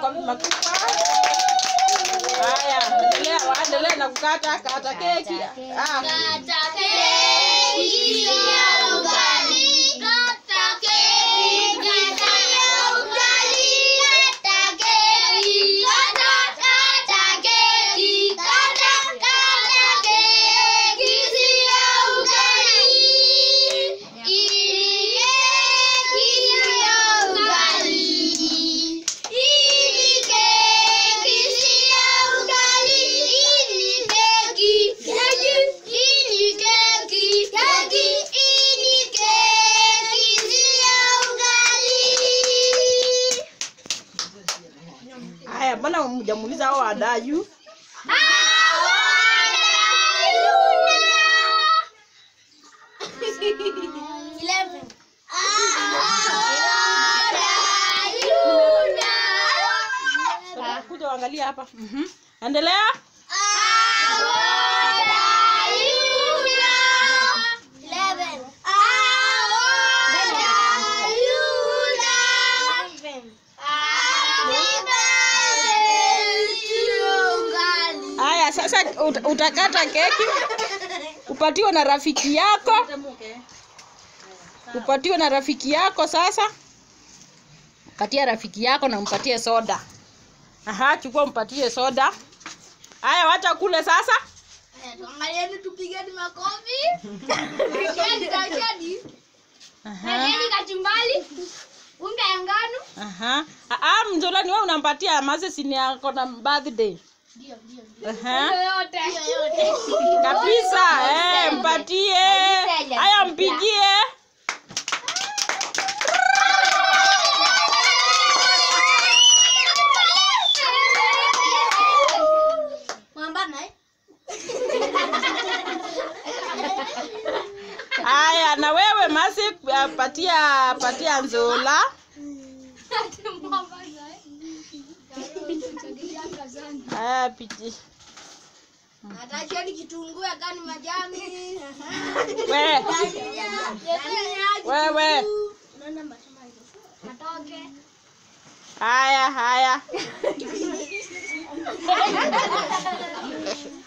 kwa makufa. Haya, endelea, endelea na kukata kata keki. Kata ah. keki. Haya, mbona mjamuuliza hao adayu? Kuja angalia hapa. Mhm. Endelea. Haya, sasa ut- utakata keki upatiwe na rafiki yako, upatiwe na rafiki yako. Sasa patia rafiki yako na umpatie soda. Aha, chukua umpatie soda. Haya, wacha kule sasa. Tupigeni makofi. Aha, Wekeni kachumbari. Unga ya ngano. aha. mzolani we unampatia Moses ni yako na birthday. Kabisa, eh, mpatie. Haya, mpigie. Haya, na wewe Masi, uh, patia patia Nzola. Haya, piti. Atacheni kitunguu ya majani. We, wewe. Matoke. Haya, haya.